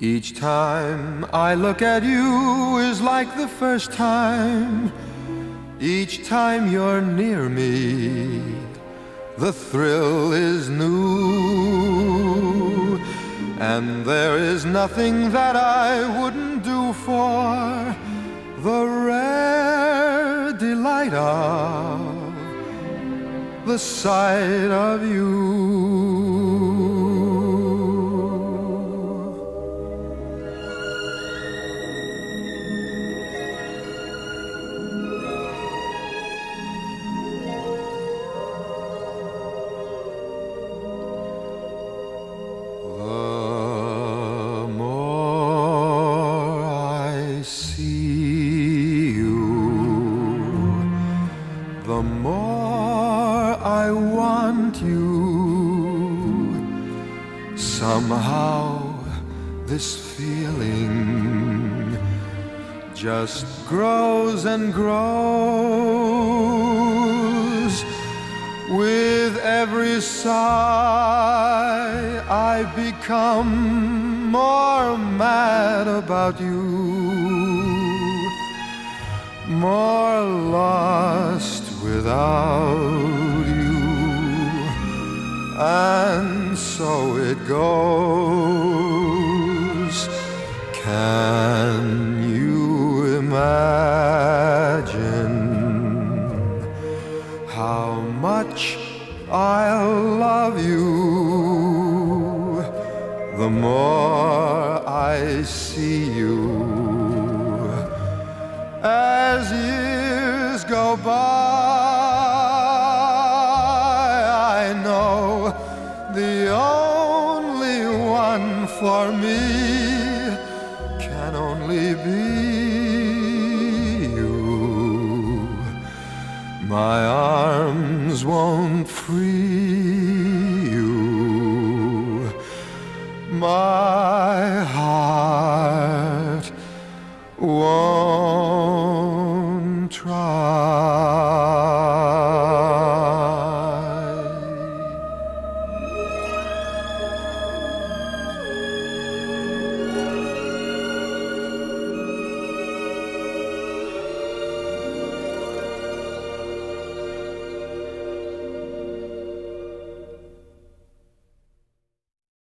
Each time I look at you is like the first time. Each time you're near me, the thrill is new. And there is nothing that I wouldn't do for the rare delight of the sight of you. The more I want you. Somehow, this feeling just grows and grows. With every sigh, I become more mad about you, more lost without you. And so it goes. Can you imagine? how much I'll love you the more I see you. As years go by, for me can only be you. My arms won't free you. My heart won't try.